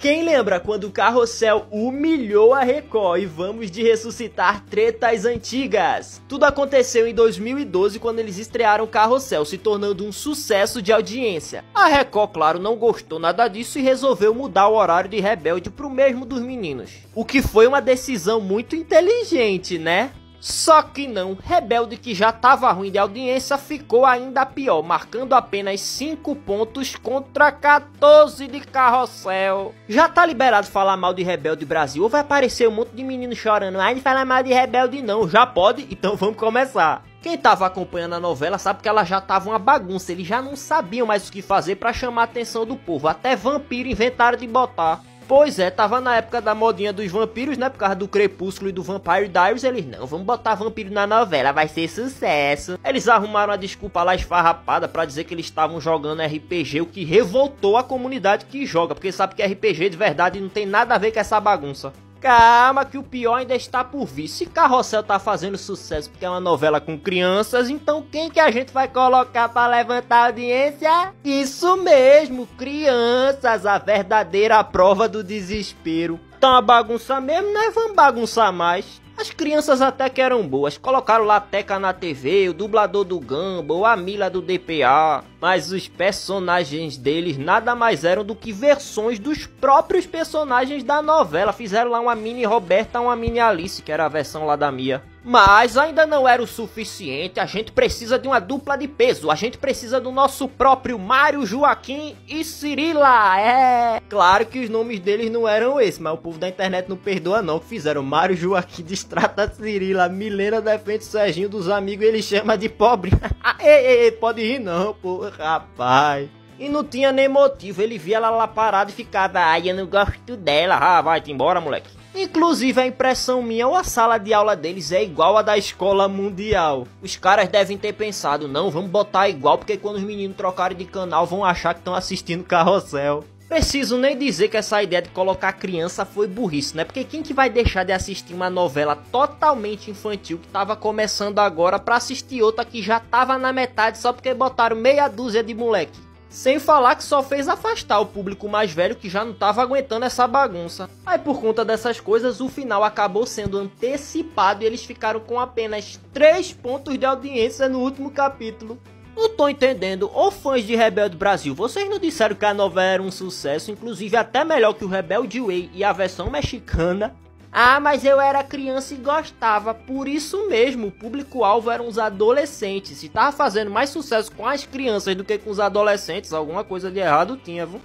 Quem lembra quando o Carrossel humilhou a Record e vamos de ressuscitar tretas antigas? Tudo aconteceu em 2012 quando eles estrearam o Carrossel, se tornando um sucesso de audiência. A Record, claro, não gostou nada disso e resolveu mudar o horário de Rebelde pro mesmo dos meninos. O que foi uma decisão muito inteligente, né? Só que não, Rebelde que já estava ruim de audiência ficou ainda pior, marcando apenas 5 pontos contra 14 de Carrossel. Já tá liberado falar mal de Rebelde Brasil ou vai aparecer um monte de menino chorando, ai não fala mal de Rebelde não, já pode? Então vamos começar. Quem tava acompanhando a novela sabe que ela já tava uma bagunça, eles já não sabiam mais o que fazer para chamar a atenção do povo, até vampiro inventaram de botar. Pois é, tava na época da modinha dos vampiros, né? Por causa do Crepúsculo e do Vampire Diaries. Eles, não, vamos botar vampiro na novela, vai ser sucesso. Eles arrumaram a desculpa lá esfarrapada para dizer que eles estavam jogando RPG, o que revoltou a comunidade que joga. Porque sabe que RPG de verdade não tem nada a ver com essa bagunça. Calma que o pior ainda está por vir. Se Carrossel tá fazendo sucesso porque é uma novela com crianças, então quem que a gente vai colocar para levantar a audiência? Isso mesmo, crianças, a verdadeira prova do desespero. Tá uma bagunça mesmo, né? Vamos bagunçar mais. As crianças até que eram boas, colocaram Lateca na TV, o dublador do Gumball, a Mila do DPA, mas os personagens deles nada mais eram do que versões dos próprios personagens da novela. Fizeram lá uma mini Roberta, uma mini Alice, que era a versão lá da Mia. Mas ainda não era o suficiente, a gente precisa de uma dupla de peso, a gente precisa do nosso próprio Mário Joaquim e Cirila, é... Claro que os nomes deles não eram esses, mas o povo da internet não perdoa não, que fizeram Mário Joaquim destrata Cirila, Milena defende Serginho dos amigos e ele chama de pobre. ei, ei, ei, pode rir não, pô, rapaz. E não tinha nem motivo, ele via ela lá parada e ficava, ai, eu não gosto dela, ah, vai-te embora, moleque. Inclusive, a impressão minha ou a sala de aula deles é igual a da escola mundial. Os caras devem ter pensado, não, vamos botar igual, porque quando os meninos trocarem de canal vão achar que estão assistindo Carrossel. Preciso nem dizer que essa ideia de colocar criança foi burrice, né? Porque quem que vai deixar de assistir uma novela totalmente infantil que tava começando agora para assistir outra que já tava na metade só porque botaram meia dúzia de moleque? Sem falar que só fez afastar o público mais velho que já não estava aguentando essa bagunça. Aí por conta dessas coisas, o final acabou sendo antecipado e eles ficaram com apenas 3 pontos de audiência no último capítulo. Não tô entendendo, ô fãs de Rebelde Brasil, vocês não disseram que a novela era um sucesso, inclusive até melhor que o Rebelde Way e a versão mexicana? Ah, mas eu era criança e gostava. Por isso mesmo, o público-alvo eram os adolescentes. Se tava fazendo mais sucesso com as crianças do que com os adolescentes, alguma coisa de errado tinha, viu?